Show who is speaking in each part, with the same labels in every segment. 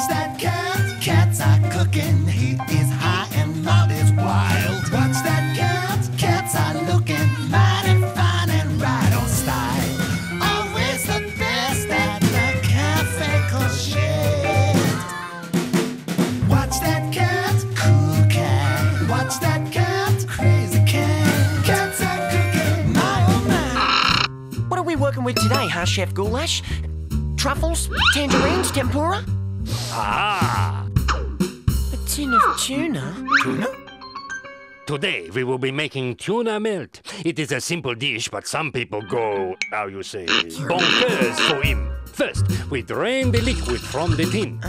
Speaker 1: What's that cat? Cats are cooking. He is high and not is wild. What's that cat? Cats are looking mighty fine and right on style. Always the best at the cafe Courgette. What's that cat? Cool cat. What's that cat? Crazy cat. Cats are cooking. My oh my.
Speaker 2: What are we working with today, huh, Chef Goulash? Truffles? Tangerines? Tempura?
Speaker 3: Ah,
Speaker 2: A tin of tuna? Tuna?
Speaker 3: today we will be making tuna melt. It is a simple dish, but some people go, how you say, bonkers for him. First, we drain the liquid from the tin.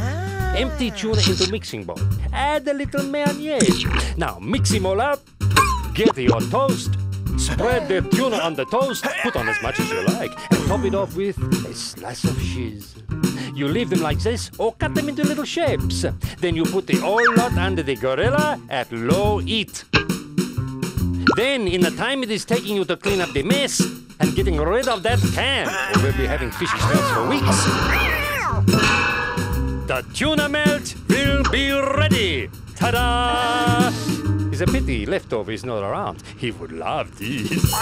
Speaker 3: Empty tuna into mixing bowl. Add a little mayonnaise. Now mix them all up. Get your toast. Spread the tuna on the toast. Put on as much as you like, and top it off with a slice of cheese. You leave them like this, or cut them into little shapes. Then you put the whole lot under the gorilla at low heat. Then, in the time it is taking you to clean up the mess and getting rid of that can, or we'll be having fishy smells for weeks. The tuna melt will be ready. Ta-da! It's a pity leftover is not around. He would love these.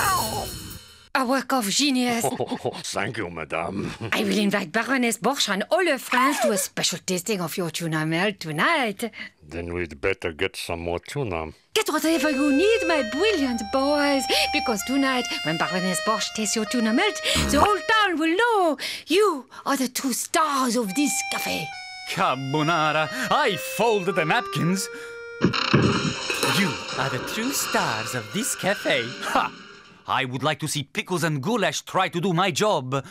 Speaker 4: A work of genius.
Speaker 3: Oh, oh, oh, thank you, madame.
Speaker 4: I will invite Baroness Borsch and all her friends to a special tasting of your tuna melt tonight.
Speaker 3: Then we'd better get some more tuna.
Speaker 4: Get whatever you need, my brilliant boys, because tonight, when Baroness Borsch tastes your tuna melt, the whole town will know you are the two stars of this cafe.
Speaker 5: Carbonara, I folded the napkins. You are the true stars of this cafe. Ha! I would like to see Pickles and Goulash try to do my job.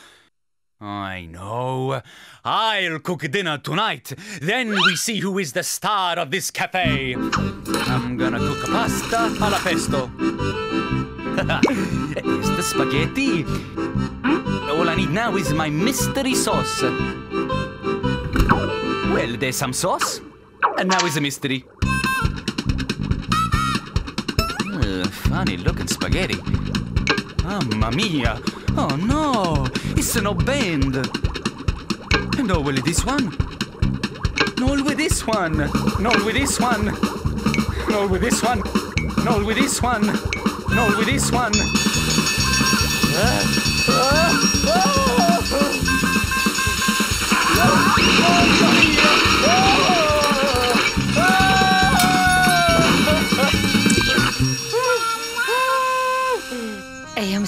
Speaker 5: I know. I'll cook dinner tonight. Then we see who is the star of this cafe. I'm gonna cook pasta alla pesto. Here's the spaghetti. All I need now is my mystery sauce. Well, there's some sauce. And now is a mystery. Ugh, funny looking spaghetti. Mamma mia! Oh no! It's no bend! No, will this one? No, with this one! No, with this one! No, with this one! No, with this one! No, with this one!
Speaker 4: I am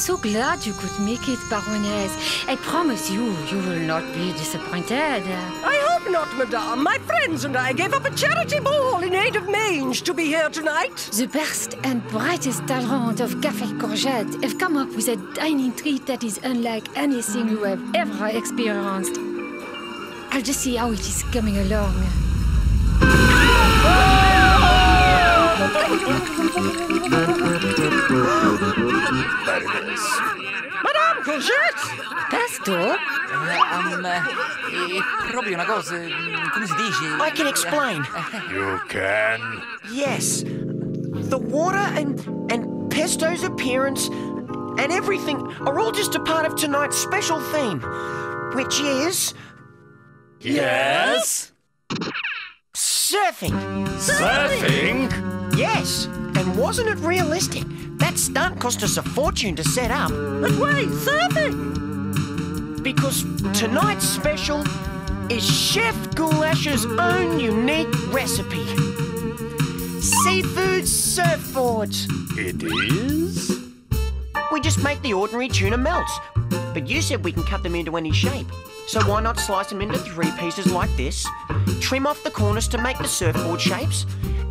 Speaker 4: so glad you could make it, Baroness. I promise you, you will not be disappointed.
Speaker 6: I hope not, madame. My friends and I gave up a charity ball in aid of mange to be here tonight.
Speaker 4: The best and brightest talent of Café Courgette have come up with a dining treat that is unlike anything you have ever experienced. I'll just see how it is coming along. Ah!
Speaker 6: Madame Courgette!
Speaker 4: Pesto?
Speaker 5: Um, è proprio una cosa. come si dice?
Speaker 2: I can explain.
Speaker 3: You can.
Speaker 2: Yes. The water and, and Pesto's appearance and everything are all just a part of tonight's special theme, which is
Speaker 3: Yes?
Speaker 2: surfing.
Speaker 3: Surfing?
Speaker 2: Yes. And wasn't it realistic? That stunt cost us a fortune to set up.
Speaker 6: But wait, surfing!
Speaker 2: Because tonight's special is Chef Goulash's own unique recipe seafood surfboards.
Speaker 3: It is?
Speaker 2: We just make the ordinary tuna melts. But you said we can cut them into any shape. So why not slice them into three pieces like this, trim off the corners to make the surfboard shapes,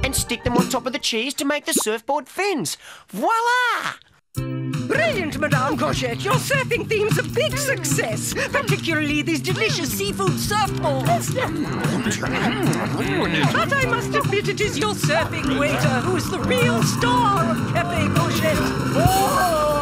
Speaker 2: and stick them on top of the cheese to make the surfboard fins? Voila!
Speaker 6: Brilliant, Madame Courgette. Your surfing theme's a big success, particularly these delicious seafood surfboards. but I must admit it is your surfing waiter who is the real star of Cafe Courgette. Oh!